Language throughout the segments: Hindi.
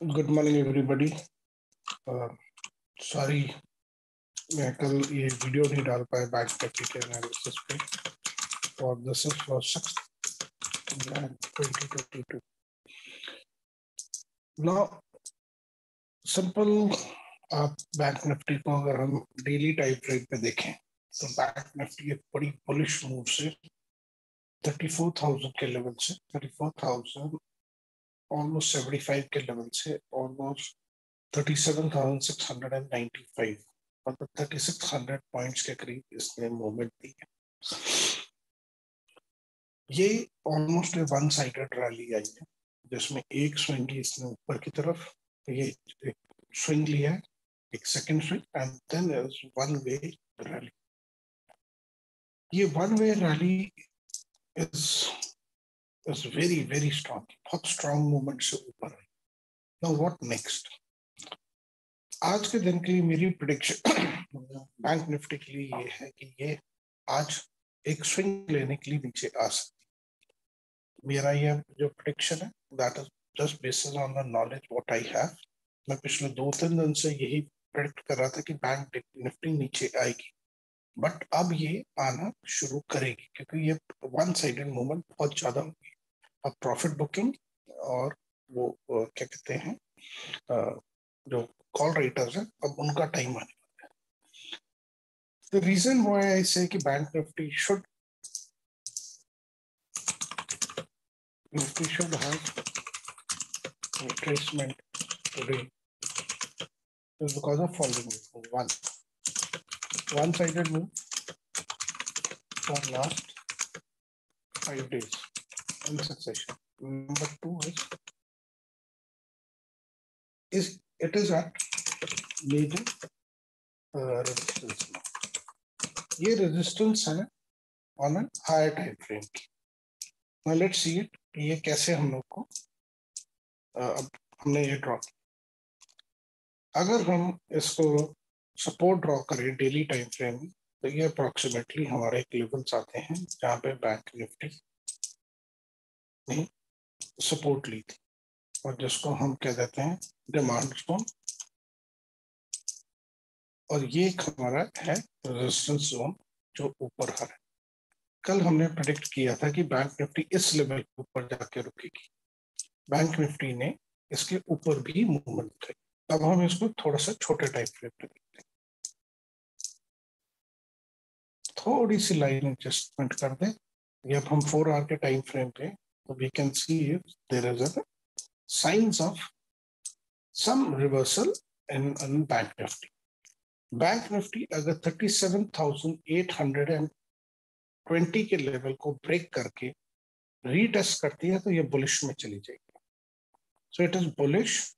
गुड मॉर्निंग एवरीबॉडी सॉरी मैं कल ये वीडियो नहीं डाल पाया बैंक के एनालिसिस पे। और this is for six twenty now simple आप बैंक निफ्टी को अगर हम डेली टाइप फ्रेम पे देखें तो बैंक निफ्टी एक बड़ी बुलिश मूव से 34,000 के लेवल से 34,000 almost 75 के लेवल से almost 37,695 मतलब 3600 पॉइंट्स के करीब इसने मूवमेंट दी है। ये ऑलमोस्ट वन साइडेड रैली आई है जिसमें एक स्विंग इसने ऊपर की तरफ़ ये स्विंग लिया है एक second swing and then one way rally ये one way rally is was very, very strong. बहुत strong movement से ऊपर है Now what next? आज के दिन के लिए मेरी प्रिडिक्शन बैंक निफ्टी के लिए ये है कि ये आज एक स्विंग लेने के लिए नीचे आ सकती मेरा ये जो प्रिडिक्शन है that is just basis on the knowledge what I have मैं पिछले दो तीन दिन से यही प्रिडिक्ट कर रहा था कि बैंक निफ्टी नीचे आएगी बट अब ये आना शुरू करेगी क्योंकि ये वन साइडेड मूवमेंट बहुत ज़्यादा होगी प्रॉफिट बुकिंग और वो क्या कहते हैं जो कॉल राइटर्स हैं अब उनका टाइम आने वाला है the reason why I say कि bank Nifty should Nifty should have retracement today is because of following. One, one-sided move for last five days. In succession. Number two is, is it is at major uh, resistance. ये रेजिस्टेंस है on an higher time frame की let's see it ये कैसे हम लोग को अब हमने ये ड्रॉ अगर हम इसको सपोर्ट ड्रॉ करें डेली टाइम फ्रेम में तो ये अप्रोक्सीमेटली हमारे एक लेवल्स आते हैं जहाँ पे बैंक निफ्टी ने सपोर्ट ली थी। और जिसको हम कह देते हैं डिमांड जोन और ये हमारा है रेजिस्टेंस जोन जो ऊपर हर है। कल हमने प्रिडिक्ट किया था कि बैंक निफ्टी इस लेवल के ऊपर जाके रुकेगी। बैंक निफ्टी ने इसके ऊपर भी मूवमेंट थे अब हम इसको थोड़ा सा छोटे टाइप फ्रेम पे देखते हैं। थोड़ी सी लाइन एडजस्टमेंट कर दें। ये अब हम फोर आवर के टाइम फ्रेम पे So we can see if there is a signs of some reversal in, in Bank Nifty. Bank Nifty अगर 37,820 के लेवल को ब्रेक करके रीटेस्ट करती है तो ये बुलिश में चली जाएगी so it is bullish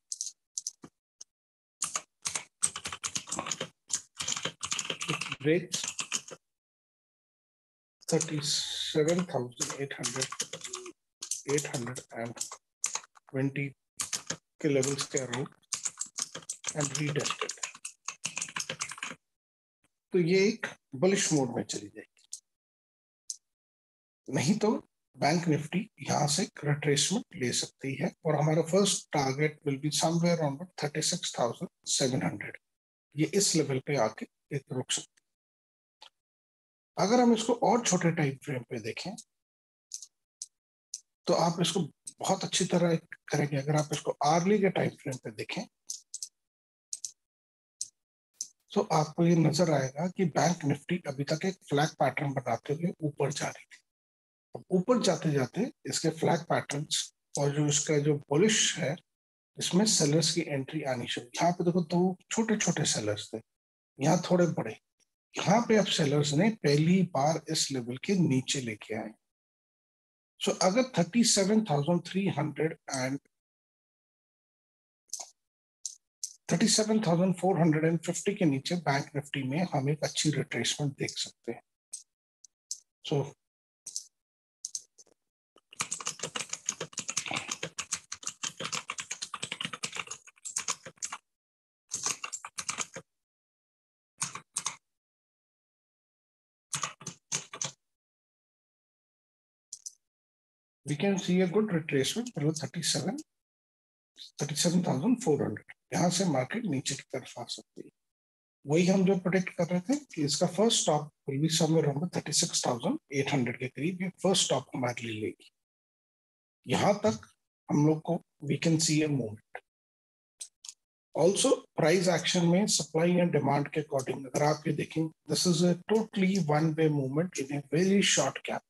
breaks 37,800 820 के लेवल्स के अराउंड एंड रीटेस्टेड तो ये एक बलिश मोड में चली जाएगी। नहीं तो बैंक निफ्टी यहाँ से रिट्रेसमेंट ले सकती है और हमारा first target will be somewhere seven hundred ये इस लेवल पे आके एक रुक सकती अगर हम इसको और छोटे टाइम फ्रेम पे देखें तो आप इसको बहुत अच्छी तरह करेंगे। अगर आप इसको आर्ली के टाइम फ्रेम पे देखें तो आपको ये नज़र आएगा कि बैंक निफ्टी अभी तक एक फ्लैग पैटर्न बनाते हुए ऊपर जा रही थी। ऊपर जाते जाते इसके फ्लैग पैटर्न्स और जो इसका जो बुलिश है, इसमें सेलर्स की एंट्री आनी शुरू। यहाँ पे देखो दो छोटे छोटे सेलर्स थे, यहाँ थोड़े बड़े। यहाँ पे अब सेलर्स ने पहली बार इस लेवल के नीचे लेके आए। सो अगर thirty seven thousand three hundred and thirty seven thousand four hundred and fifty के नीचे बैंक निफ्टी में हम एक अच्छी रिट्रेसमेंट देख सकते हैं। So so, we can see a good retracement, below 37 thirty seven thousand four hundred यहाँ से मार्केट नीचे की तरफ़ आ सकती है। वही हम जो प्रोटेक्ट कर रहे थे कि इसका first stop will be somewhere around thirty six thousand eight hundred के करीब ये फ़र्स्ट स्टॉप हमारे लिए लेगी। यहाँ तक हम लोग को we can see a movement also price action में सप्लाई एंड डिमांड के अकॉर्डिंग अगर आप ये देखें this is a totally one way movement in a very short gap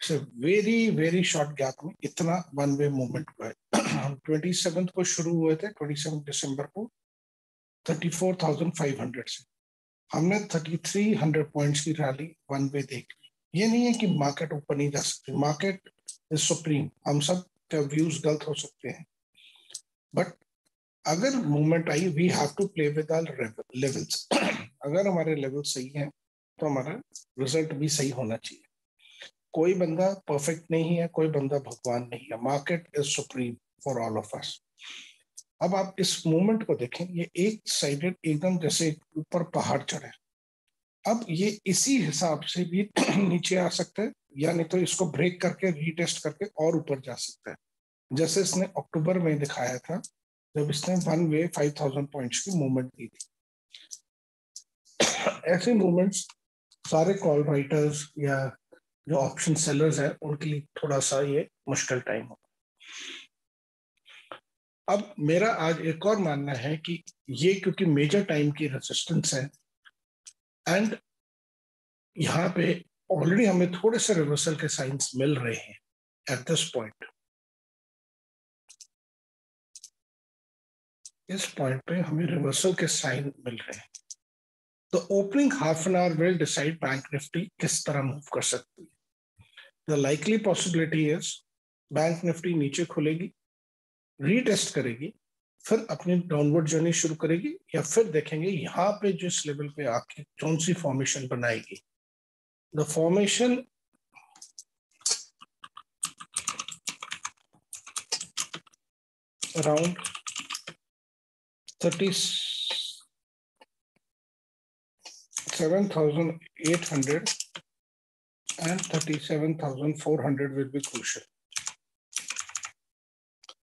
very very short gap में इतना वन वे मूवमेंट हुआ है। हम ट्वेंटी सेवन को शुरू हुए थे ट्वेंटी सेवन दिसंबर को thirty four thousand five hundred से। हमने थर्टी थ्री हंड्रेड पॉइंट्स की रैली वन वे देख ली। ये नहीं है कि मार्केट ऊपर नहीं जा सकती। मार्केट इज़ सुप्रीम हम सब का व्यूज़ गलत हो सकते हैं। बट अगर movement I we have to play with levels अगर हमारे लेवल सही हैं तो हमारा रिज़ल्ट भी सही होना चाहिए। कोई बंदा परफेक्ट नहीं है, कोई बंदा भगवान नहीं है। Market is supreme for all of us अब आप इस मूवमेंट को देखें, ये एक साइडेड एकदम जैसे ऊपर पहाड़ चढ़े। अब ये इसी हिसाब से भी नीचे आ सकता है, या नहीं तो इसको ब्रेक करके रीटेस्ट करके और ऊपर जा सकता है। जैसे इसने अक्टूबर में दिखाया था, जब इसने one way five thousand points की मूवमेंट दी थी। ऐसे मूवमेंट्स सारे कॉल राइटर्स या जो ऑप्शन सेलर्स है, उनके लिए थोड़ा सा ये मुश्किल टाइम होगा। अब मेरा आज एक और मानना है कि ये क्योंकि मेजर टाइम की रेजिस्टेंस है एंड यहाँ पे ऑलरेडी हमें थोड़े से रिवर्सल के साइंस मिल रहे हैं एट दिस पॉइंट इस पॉइंट पे हमें रिवर्सल के साइन मिल रहे हैं। तो opening half an hour will decide bank Nifty किस तरह मूव कर सकती है। The likely possibility is bank Nifty नीचे खुलेगी रीटेस्ट करेगी, फिर अपनी डाउनवर्ड जर्नी शुरू करेगी, या फिर देखेंगे यहाँ पे जिस लेवल पे आके कौन सी फॉर्मेशन बनाएगी। The formation around thirty seven thousand eight hundred and 37,400 will be crucial.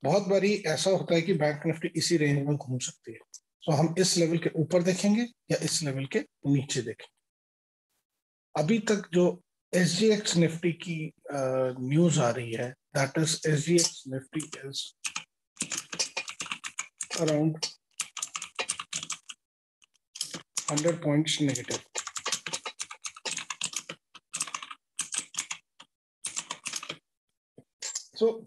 बहुत बारी ऐसा होता है कि बैंक निफ्टी इसी रेंज में घूम सकती है। तो हम इस लेवल के ऊपर देखेंगे या इस लेवल के नीचे देखेंगे। अभी तक जो एस जी एक्स निफ्टी की न्यूज़ आ रही है that is S G X Nifty is around hundred points negative तो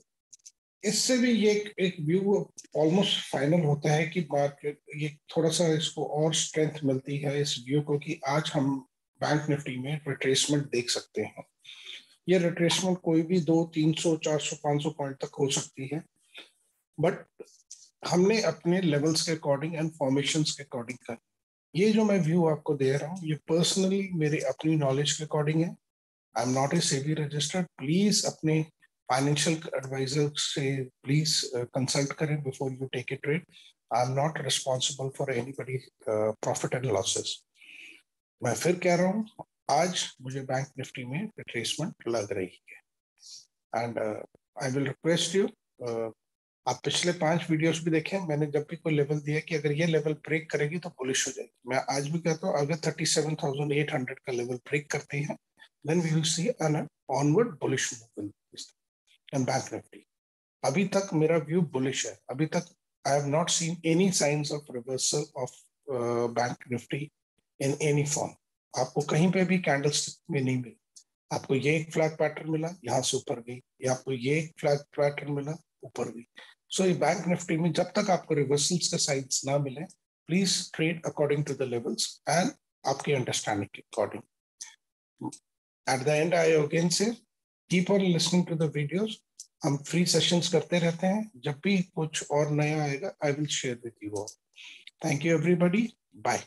इससे भी ये एक व्यू ऑलमोस्ट फाइनल होता है कि मार्केट ये थोड़ा सा इसको और स्ट्रेंथ मिलती है इस व्यू को कि आज हम बैंक निफ्टी में रिट्रेसमेंट देख सकते हैं। ये रिट्रेसमेंट कोई भी दो, तीन सौ, चार सौ, पाँच सौ पॉइंट तक हो सकती है। बट हमने अपने लेवल्स के अकॉर्डिंग एंड फॉर्मेशन के अकॉर्डिंग कर। ये जो मैं व्यू आपको दे रहा हूँ, ये पर्सनली मेरे अपनी नॉलेज के अकॉर्डिंग है। आई am not a SEBI registered please अपने फाइनेंशियल एडवाइजर से प्लीज़ कंसल्ट करें before you take a trade I am not responsible for any body profit and losses मैं फिर कह रहा हूँ आज मुझे बैंक निफ्टी में रिट्रेसमेंट लग रही है. And I will request you आप पिछले पाँच वीडियोस भी देखें। मैंने जब भी कोई लेवल दिया कि अगर ये लेवल ब्रेक करेगी तो बुलिश हो जाएगी। मैं आज भी कहता हूँ अगर 37,800 का लेवल ब्रेक करते हैं then we will see an onward bullish movement and bank Nifty अभी तक मेरा व्यू बुलिश है. अभी तक I have not seen any signs of reversal of bank Nifty in any form आपको कहीं पे भी कैंडल में नहीं मिली। आपको ये एक फ्लैग पैटर्न मिला यहाँ से ऊपर गई। या आपको ये एक फ्लैग पैटर्न मिला ऊपर गई। सो so, ये बैंक निफ्टी में जब तक आपको रिवर्सल्स के साइंस ना मिले please trade according to the levels and आपकी अंडरस्टैंडिंग के according at the end I again say keep on listening to the videos हम फ्री सेशंस करते रहते हैं। जब भी कुछ और नया आएगा I will share with you all thank you everybody bye